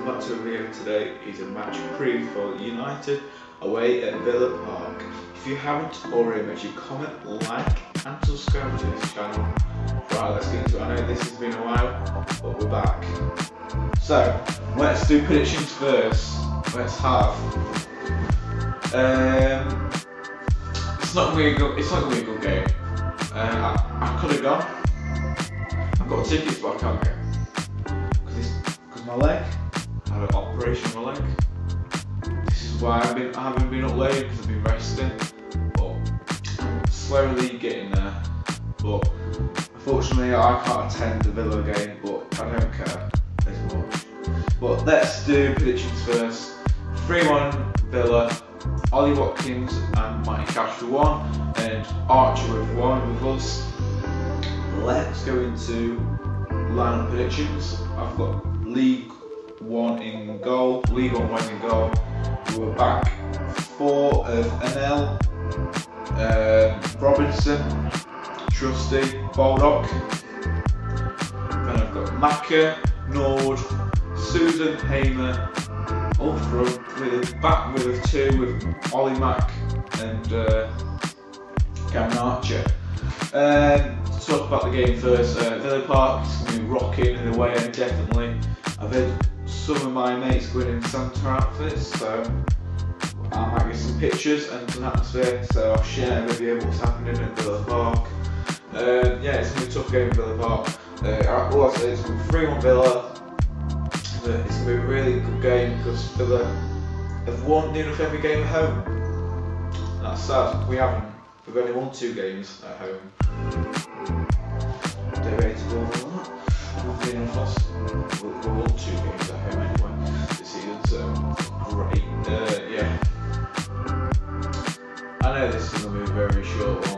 back to a video today. is a match preview for United away at Villa Park. If you haven't already, make sure you comment, like and subscribe to this channel. Right, let's get into it. I know this has been a while, but we're back. So, let's do predictions first. Let's have. Um, it's not a good. It's not gonna be a good game. Uh, I, I could have gone. I've got tickets, but I can't go because my leg. Operation on my leg. This is why I've been I haven't been up late because I've been resting. But slowly getting there. But unfortunately, I can't attend the Villa game. But I don't care as much. But let's do predictions first. 3-1 Villa. Ollie Watkins and Matty Cash for one, and Archer with one with us. Let's go into lineup predictions. I've got League One in goal, League One win in goal. We were back four of NL, um, Robinson, Trusty, Baldock. Then I've got Maka, Nord, Susan, Hamer, up front with a back with a two with Ollie Mack and uh, Gavin Archer. Um, to talk about the game first, uh, Villa Park is going to be rocking in the way definitely. I've had some of my mates going in Santa outfits, so I might get some pictures and some atmosphere, so I'll share with you what's happening at Villa Park. Um, yeah, it's going to be a tough game at Villa Park. Uh, all I say is 3 1 Villa. It's going to be a really good game because Villa have won nearly every game at home. That's sad. We haven't. We've only won two games at home. This is to be very short